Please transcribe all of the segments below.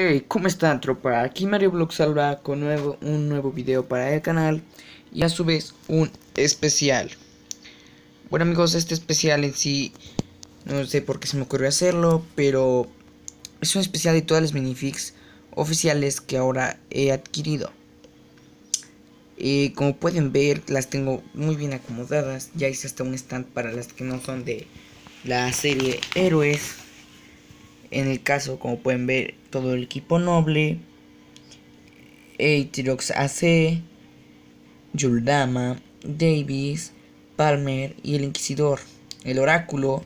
Hey, ¿cómo están tropa? Aquí Mario salva con nuevo, un nuevo video para el canal y a su vez un especial. Bueno amigos, este especial en sí, no sé por qué se me ocurrió hacerlo, pero es un especial de todas las minifigs oficiales que ahora he adquirido. Y como pueden ver, las tengo muy bien acomodadas, ya hice hasta un stand para las que no son de la serie Héroes. En el caso, como pueden ver, todo el equipo noble, Aatrox AC, Yuldama, Davis, Palmer y el Inquisidor, el Oráculo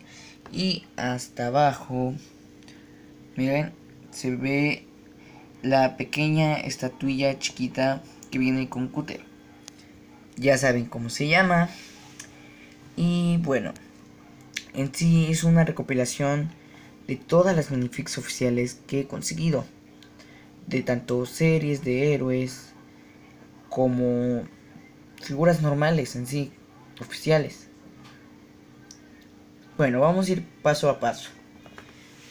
y hasta abajo, miren, se ve la pequeña estatuilla chiquita que viene con cúter. Ya saben cómo se llama. Y bueno, en sí es una recopilación de todas las minifigs oficiales que he conseguido. De tanto series de héroes como figuras normales en sí, oficiales. Bueno, vamos a ir paso a paso.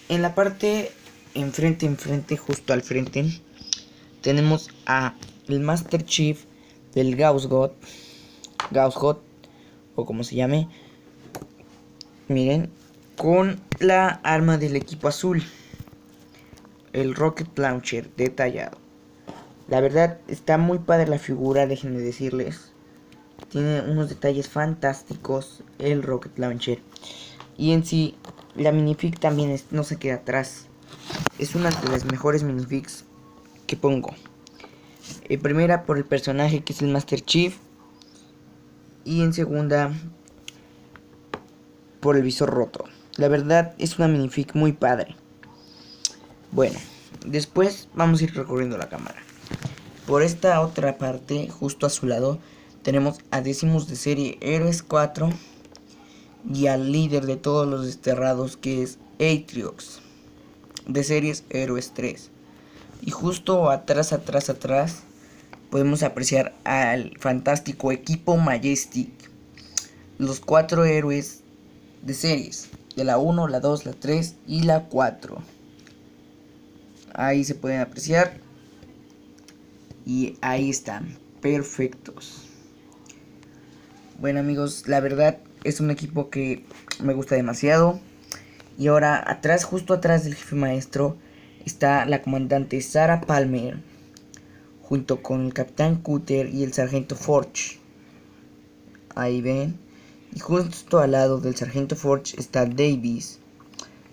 En la parte enfrente, enfrente, justo al frente, tenemos a el Master Chief del Gauss God, Gauss God, o como se llame. Miren, con la arma del equipo azul, el Rocket Launcher detallado. La verdad está muy padre la figura, déjenme decirles. Tiene unos detalles fantásticos el Rocket Launcher. Y en sí, la minifig también no se queda atrás. Es una de las mejores minifigs que pongo. En primera por el personaje que es el Master Chief. Y en segunda por el visor roto. La verdad es una minifig muy padre. Bueno, después vamos a ir recorriendo la cámara. Por esta otra parte, justo a su lado, tenemos a décimos de serie Héroes 4 y al líder de todos los desterrados que es Atriox de series Héroes 3. Y justo atrás, atrás, atrás podemos apreciar al fantástico equipo Majestic. Los cuatro héroes de series de la 1, la 2, la 3 y la 4. Ahí se pueden apreciar. Y ahí están, perfectos. Bueno amigos, la verdad es un equipo que me gusta demasiado. Y ahora atrás, justo atrás del jefe maestro, está la comandante Sarah Palmer. Junto con el capitán Cutter y el sargento Forge. Ahí ven. Y justo al lado del sargento Forge está Davis.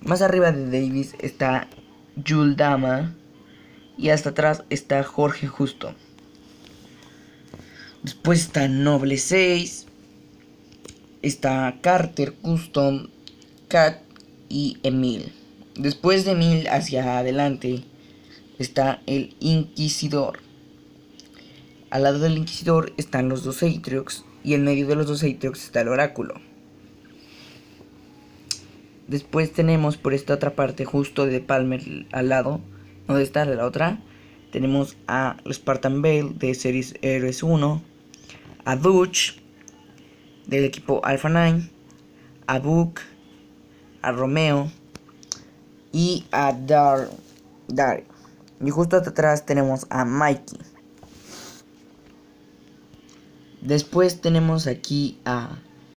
Más arriba de Davis está Dama Y hasta atrás está Jorge Justo. Después está Noble 6. Está Carter Custom. Cat y Emil. Después de Emil hacia adelante está el Inquisidor. Al lado del Inquisidor están los dos Atriox y en medio de los dos Atriox está el oráculo. Después tenemos por esta otra parte, justo de Palmer al lado, donde está la otra, tenemos a Spartan Bale de Series Heroes 1, a Dutch del equipo Alpha 9, a Book, a Romeo y a Dar. Y justo atrás tenemos a Mikey. Después tenemos aquí a